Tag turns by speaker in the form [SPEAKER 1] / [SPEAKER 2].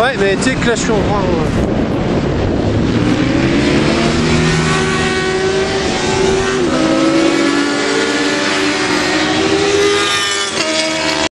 [SPEAKER 1] Ouais, mais tu sais que là je suis en train.